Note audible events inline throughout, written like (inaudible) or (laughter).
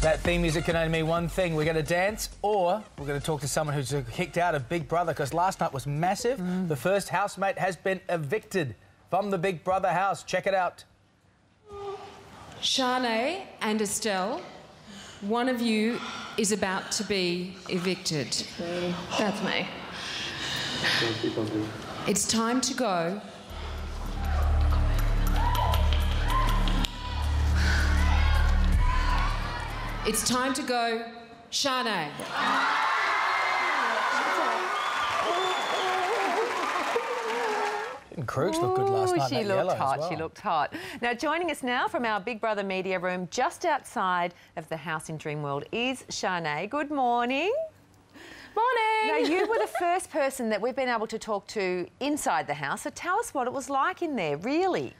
That theme music can only mean one thing. We're going to dance or we're going to talk to someone who's kicked out of Big Brother because last night was massive. Mm. The first housemate has been evicted from the Big Brother house. Check it out. Charne and Estelle, one of you is about to be evicted. That's me. It's time to go It's time to go, Charne. Crooks looked good last night. She looked hot. Well. She looked hot. Now, joining us now from our Big Brother media room just outside of the house in Dreamworld is Charnay. Good morning. Morning. Now, you were the (laughs) first person that we've been able to talk to inside the house. So tell us what it was like in there, really.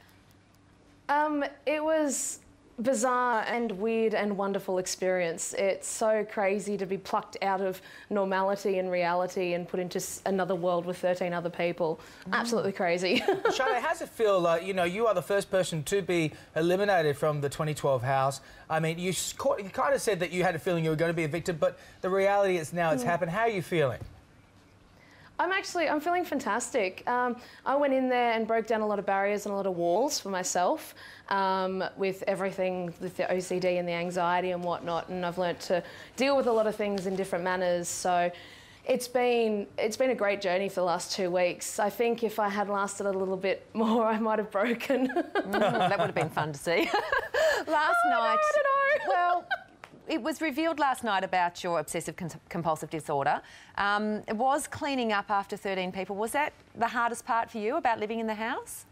Um, it was bizarre and weird and wonderful experience. It's so crazy to be plucked out of normality and reality and put into another world with 13 other people. Mm. Absolutely crazy. (laughs) Charlotte, how does it feel like, you know, you are the first person to be eliminated from the 2012 House? I mean, you, you kind of said that you had a feeling you were going to be evicted, but the reality is now it's mm. happened. How are you feeling? I'm actually, I'm feeling fantastic. Um, I went in there and broke down a lot of barriers and a lot of walls for myself um, with everything, with the OCD and the anxiety and whatnot. And I've learnt to deal with a lot of things in different manners. So it's been it's been a great journey for the last two weeks. I think if I had lasted a little bit (laughs) more, I might have broken. mm, that would have been fun to see. (laughs) last oh, night. No, well it was revealed last night about your obsessive compulsive disorder. Um, was cleaning up after 13 people, was that the hardest part for you about living in the house?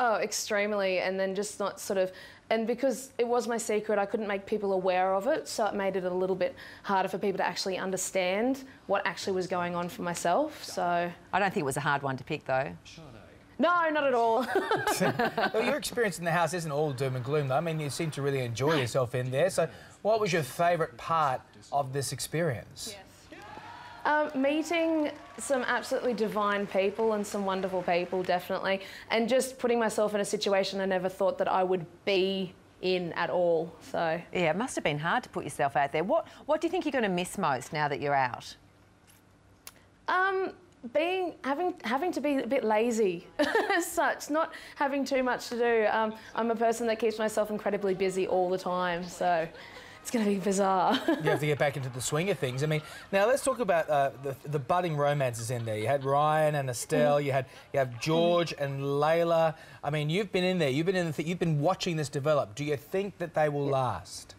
Oh, extremely. And then just not sort of, and because it was my secret, I couldn't make people aware of it. So it made it a little bit harder for people to actually understand what actually was going on for myself. So. I don't think it was a hard one to pick though. No, not at all. (laughs) well, your experience in the house isn't all doom and gloom, though. I mean, you seem to really enjoy yourself in there. So, what was your favourite part of this experience? Yes. Um, meeting some absolutely divine people and some wonderful people, definitely, and just putting myself in a situation I never thought that I would be in at all. So yeah, it must have been hard to put yourself out there. What What do you think you're going to miss most now that you're out? Um, being having having to be a bit lazy (laughs) as such, not having too much to do. Um, I'm a person that keeps myself incredibly busy all the time, so it's going to be bizarre. you have to get back into the swing of things. I mean, now let's talk about uh, the, the budding romances in there. You had Ryan and Estelle. Mm. You had you have George mm. and Layla. I mean, you've been in there. You've been in the th you've been watching this develop. Do you think that they will yeah. last?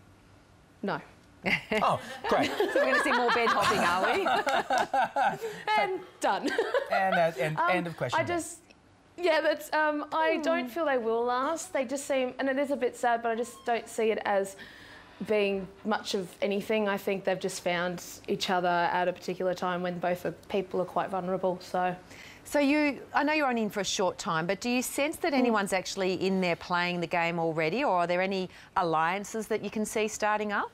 No. (laughs) oh, great. so we're going to see more bed hopping, are we? (laughs) and done. And, uh, and um, end of question. I just, yeah, that's. Um, I mm. don't feel they will last. They just seem, and it is a bit sad, but I just don't see it as being much of anything. I think they've just found each other at a particular time when both people are quite vulnerable. So. So you, I know you're only in for a short time, but do you sense that mm. anyone's actually in there playing the game already, or are there any alliances that you can see starting up?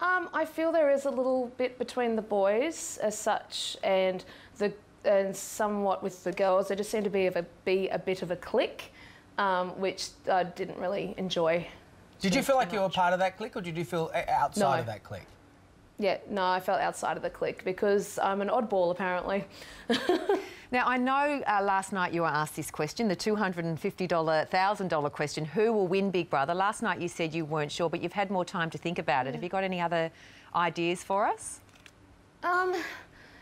Um, I feel there is a little bit between the boys as such, and the and somewhat with the girls. There just seemed to be of a be a bit of a click, um, which I didn't really enjoy. Did you feel like you were part of that clique, or did you feel outside no. of that clique? Yeah, no, I felt outside of the clique because I'm an oddball, apparently. (laughs) now, I know uh, last night you were asked this question, the $250, $1,000 question, who will win Big Brother? Last night you said you weren't sure, but you've had more time to think about it. Yeah. Have you got any other ideas for us? Um,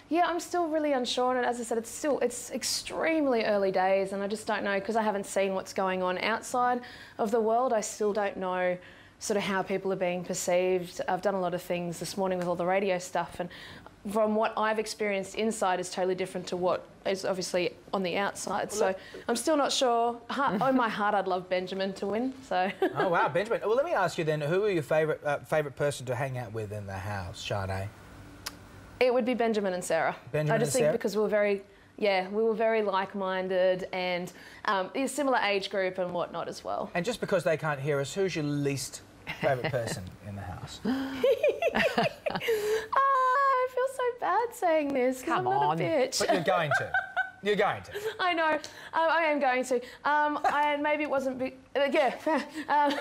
yeah, I'm still really unsure and As I said, it's still it's extremely early days, and I just don't know because I haven't seen what's going on outside of the world. I still don't know sort of how people are being perceived. I've done a lot of things this morning with all the radio stuff, and from what I've experienced inside is totally different to what is obviously on the outside. Well, so I'm still not sure. Heart, (laughs) oh, my heart, I'd love Benjamin to win. So. (laughs) oh wow, Benjamin. Well, let me ask you then: Who are your favourite uh, favourite person to hang out with in the house, Charne? It would be Benjamin and Sarah. Benjamin I just think Sarah? because we were very, yeah, we were very like-minded and um, a similar age group and whatnot as well. And just because they can't hear us, who's your least favourite person in the house? (laughs) bad saying this because I'm not on. a bitch. But you're going to. (laughs) You're going to. I know. Um, I am going to. Um, (laughs) and maybe it wasn't. Be- uh, yeah. (laughs) um,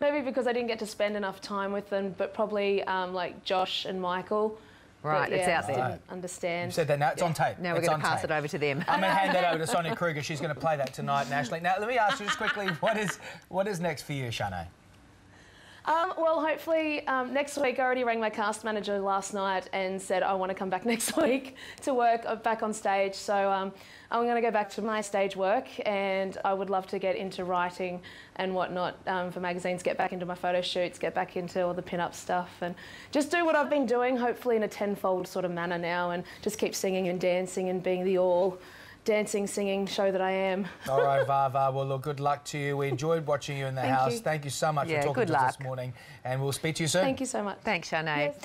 maybe because I didn't get to spend enough time with them, but probably um, like Josh and Michael. Right, But, it's yeah, out there. Didn't understand. You said that now. It's on tape. Now we're It's going to on pass tape. it over to them. I'm going to hand that over to Sonia Kruger. She's going to play that tonight nationally. Now, let me ask you just quickly, what is what is next for you, Charne? Um, well, hopefully um, next week. I already rang my cast manager last night and said I want to come back (laughs) next week to work uh, back on stage. So um, I'm going to go back to my stage work, and I would love to get into writing and whatnot um, for magazines. Get back into my photo shoots, get back into all the pin-up stuff, and just do what I've been doing. Hopefully in a tenfold sort of manner now, and just keep singing and dancing and being the all. Dancing, singing show that I am. (laughs) All right, Vava. Well, look, good luck to you. We enjoyed watching you in the Thank house. you. Thank you so much Yeah, for talking good to us this morning, and we'll speak to you soon. Thank you so much. Thanks, Charne. Yes.